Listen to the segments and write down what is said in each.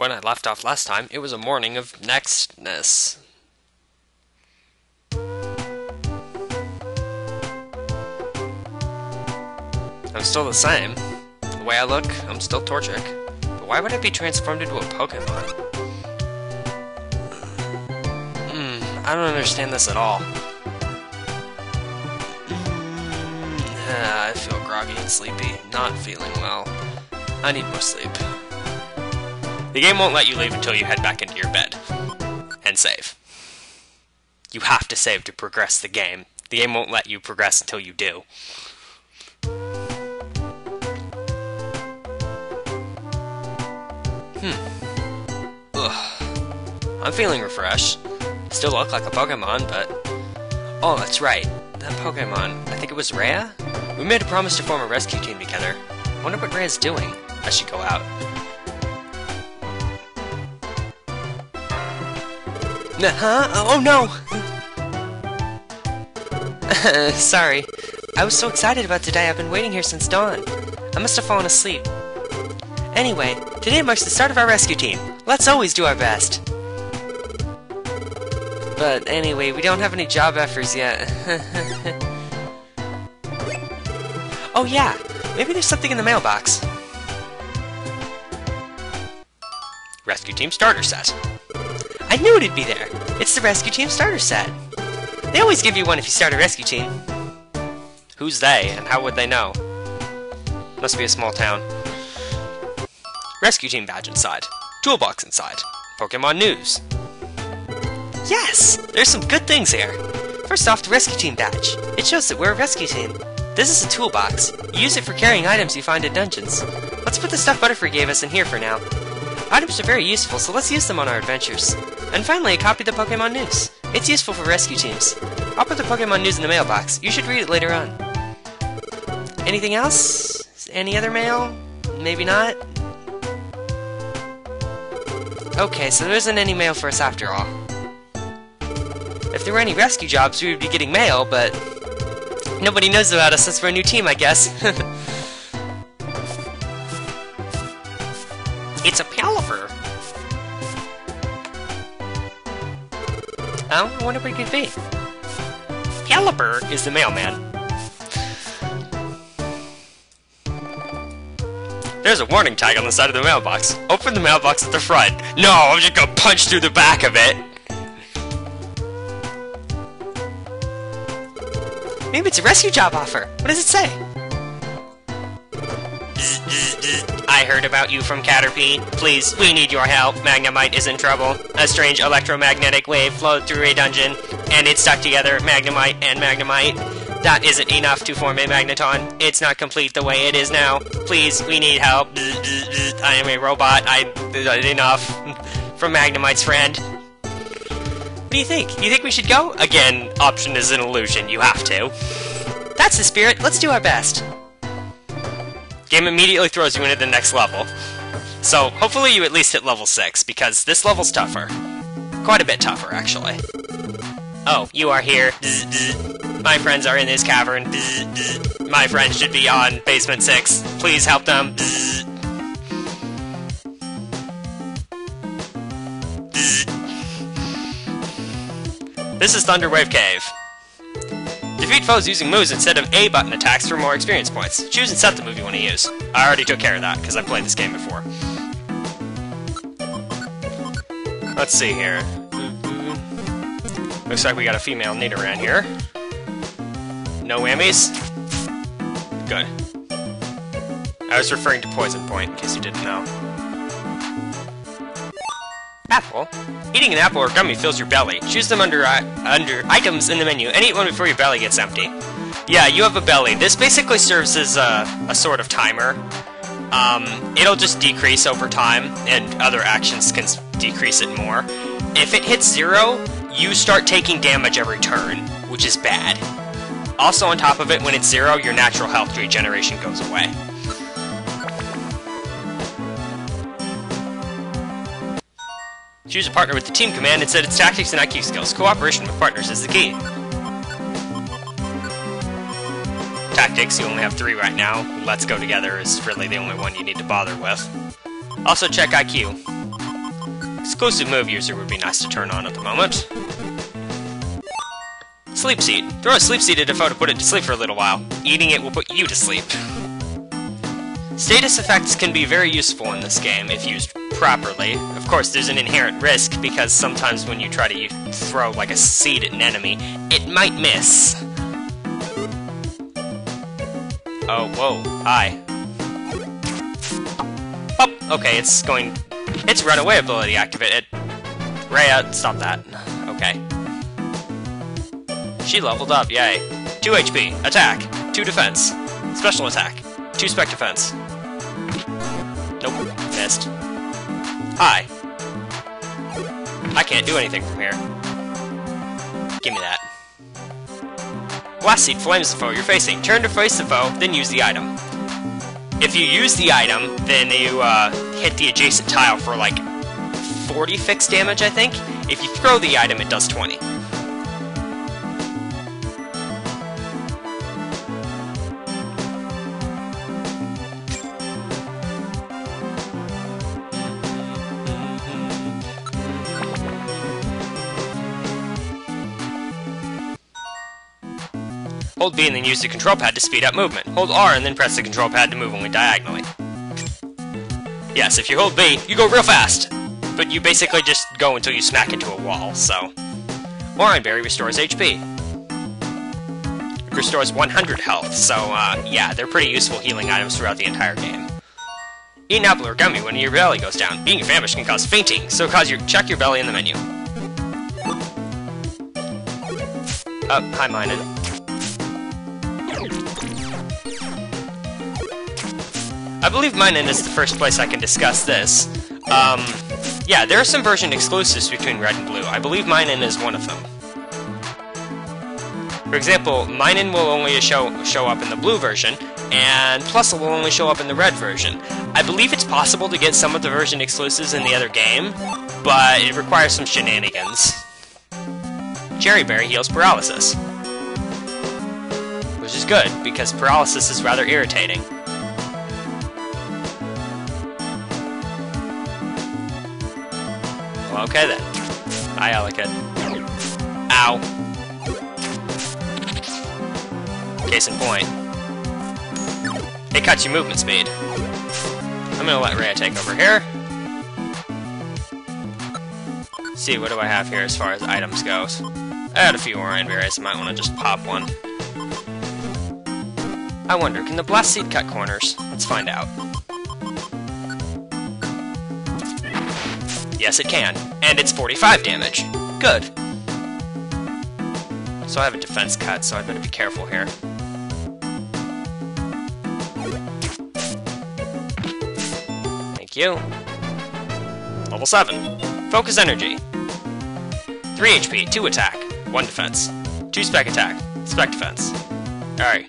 When I left off last time, it was a morning of nextness. I'm still the same. The way I look, I'm still Torchic. But why would I be transformed into a Pokemon? Hmm, I don't understand this at all. Ah, I feel groggy and sleepy, not feeling well. I need more sleep. The game won't let you leave until you head back into your bed. And save. You have to save to progress the game. The game won't let you progress until you do. Hmm. Ugh. I'm feeling refreshed. Still look like a Pokemon, but... Oh, that's right. That Pokemon, I think it was Rhea? We made a promise to form a rescue team together. I wonder what Rhea's doing. I should go out. Huh? Oh no! Sorry. I was so excited about today, I've been waiting here since dawn. I must have fallen asleep. Anyway, today marks the start of our rescue team. Let's always do our best. But anyway, we don't have any job offers yet. oh yeah, maybe there's something in the mailbox. Rescue Team Starter Set. I knew it'd be there! It's the Rescue Team Starter Set. They always give you one if you start a rescue team. Who's they, and how would they know? Must be a small town. Rescue Team badge inside. Toolbox inside. Pokemon News. Yes! There's some good things here! First off, the Rescue Team badge. It shows that we're a rescue team. This is a toolbox. You use it for carrying items you find in dungeons. Let's put the stuff Butterfree gave us in here for now. Items are very useful, so let's use them on our adventures. And finally, a copy of the Pokemon News. It's useful for rescue teams. I'll put the Pokemon News in the mailbox. You should read it later on. Anything else? Any other mail? Maybe not? Okay, so there isn't any mail for us after all. If there were any rescue jobs, we would be getting mail, but... Nobody knows about us since we're a new team, I guess. I wonder what he could be. Pelipper is the mailman. There's a warning tag on the side of the mailbox. Open the mailbox at the front. No, I'm just gonna punch through the back of it. Maybe it's a rescue job offer. What does it say? I heard about you from Caterpie. Please, we need your help. Magnemite is in trouble. A strange electromagnetic wave flowed through a dungeon, and it stuck together Magnemite and Magnemite. That isn't enough to form a Magneton. It's not complete the way it is now. Please, we need help. I am a robot. I... Uh, enough. From Magnemite's friend. What do you think? You think we should go? Again, option is an illusion. You have to. That's the spirit. Let's do our best. Game immediately throws you into the next level. So, hopefully you at least hit level 6, because this level's tougher. Quite a bit tougher, actually. Oh, you are here. My friends are in this cavern. My friends should be on basement 6. Please help them. This is Thunderwave Cave. Defeat foes using moves instead of A button attacks for more experience points. Choose and set the move you want to use. I already took care of that, because I've played this game before. Let's see here. Looks like we got a female Nidoran here. No whammies? Good. I was referring to Poison Point, in case you didn't know. Apple? Eating an apple or gummy fills your belly. Choose them under uh, under items in the menu, and eat one before your belly gets empty. Yeah, you have a belly. This basically serves as a, a sort of timer. Um, it'll just decrease over time, and other actions can decrease it more. If it hits zero, you start taking damage every turn, which is bad. Also, on top of it, when it's zero, your natural health regeneration goes away. Choose a partner with the team command and set its tactics and IQ skills. Cooperation with partners is the key. Tactics, you only have three right now. Let's go together is really the only one you need to bother with. Also check IQ. Exclusive move user would be nice to turn on at the moment. Sleep seed. Throw a sleep seed at a foe to put it to sleep for a little while. Eating it will put you to sleep. Status effects can be very useful in this game if used properly. Of course, there's an inherent risk because sometimes when you try to throw like a seed at an enemy, it might miss. Oh, whoa, hi. Oh, okay, it's going... Its runaway ability activated. Rhea, stop that. Okay. She leveled up, yay. 2 HP, attack, 2 defense, special attack, 2 spec defense. Nope, missed. Hi. I can't do anything from here. Give me that. Blast Seed flames the foe you're facing. Turn to face the foe, then use the item. If you use the item, then you uh, hit the adjacent tile for like 40 fixed damage, I think. If you throw the item, it does 20. Hold B and then use the control pad to speed up movement. Hold R and then press the control pad to move only diagonally. Yes, if you hold B, you go real fast! But you basically just go until you smack into a wall, so... Oran Berry restores HP. It restores 100 health, so, uh, yeah, they're pretty useful healing items throughout the entire game. Eat an apple or gummy when your belly goes down. Being famished can cause fainting, so cause your check your belly in the menu. Oh, hi, Minun. I believe Minun is the first place I can discuss this. Um, yeah, there are some version exclusives between Red and Blue. I believe Minun is one of them. For example, Minun will only show, show up in the blue version, and Plusle will only show up in the red version. I believe it's possible to get some of the version exclusives in the other game, but it requires some shenanigans. Cheri Berry heals paralysis. Which is good, because paralysis is rather irritating. Okay then. Hi, Elekid. Ow. Case in point. It cuts your movement speed. I'm gonna let Rhea take over here. see, what do I have here as far as items goes? I had a few Oran berries, I might want to just pop one. I wonder, can the Blast Seed cut corners? Let's find out. Yes, it can. And it's 45 damage. Good. So I have a defense cut, so I better be careful here. Thank you. Level 7. Focus Energy. 3 HP, 2 attack, 1 defense. 2 spec attack, spec defense. Alright.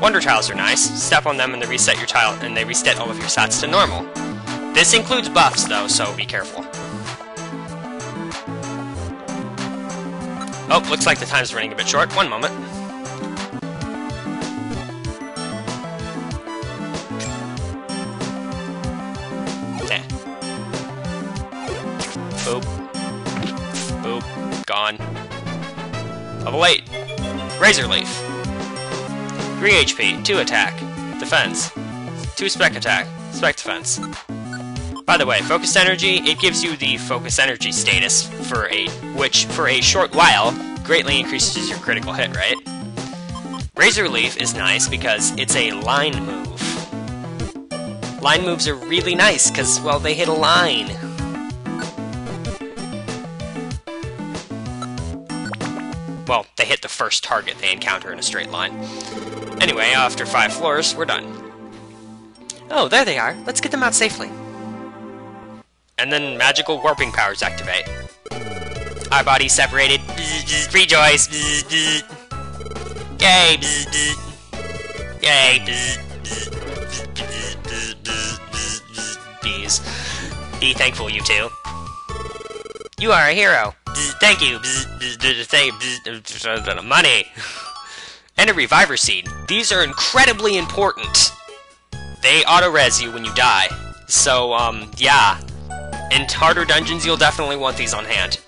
Wonder tiles are nice. Step on them and they reset your tile and they reset all of your stats to normal. This includes buffs though, so be careful. Oh, looks like the time's running a bit short. One moment. Okay. Boop. Boop. Gone. Level 8. Razor Leaf. 3 HP, 2 attack, defense, 2 spec attack, spec defense. By the way, focus energy, it gives you the focus energy status for a which for a short while greatly increases your critical hit rate. Razor Leaf is nice because it's a line move. Line moves are really nice because well they hit a line. Well, they hit the first target they encounter in a straight line. Anyway, after five floors, we're done. Oh, there they are. Let's get them out safely. And then magical warping powers activate. Our bodies separated. rejoice! Yay! Yay! Bees. Be thankful, you two. You are a hero. Thank you. Money. And a Reviver Seed. These are incredibly important. They auto-res you when you die. So, um, yeah. In harder dungeons, you'll definitely want these on hand.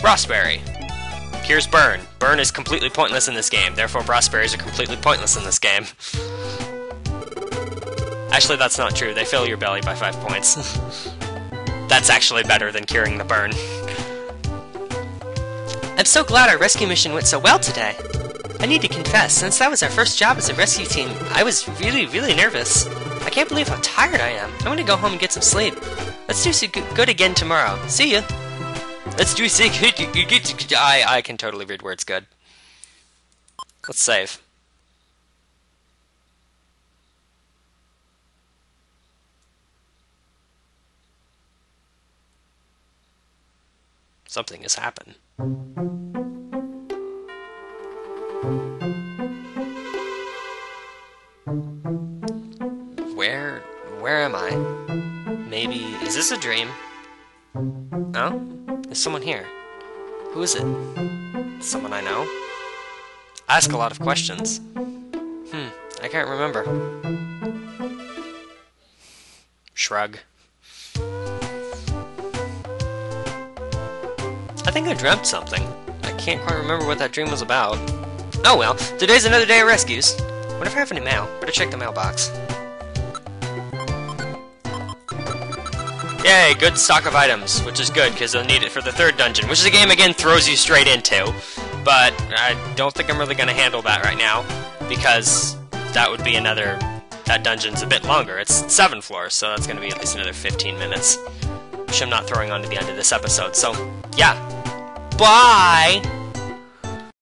Brassberry. Here's Burn. Burn is completely pointless in this game, therefore Brassberries are completely pointless in this game. Actually, that's not true. They fill your belly by 5 points. that's actually better than curing the burn. I'm so glad our rescue mission went so well today. I need to confess, since that was our first job as a rescue team, I was really, really nervous. I can't believe how tired I am. I'm gonna go home and get some sleep. Let's do so good again tomorrow. See ya. Let's do so good. I I can totally read words good. Let's save. Something has happened. Is this a dream? No? There's someone here. Who is it? Someone I know? I ask a lot of questions. Hmm, I can't remember. Shrug. I think I dreamt something. I can't quite remember what that dream was about. Oh well, today's another day of rescues. What if I have any mail? Better check the mailbox. Yay, good stock of items, which is good, because they'll need it for the third dungeon, which the game again throws you straight into. But I don't think I'm really going to handle that right now, because that would be another... That dungeon's a bit longer. It's seven floors, so that's going to be at least another 15 minutes. Which I'm not throwing on to the end of this episode, so yeah. Bye!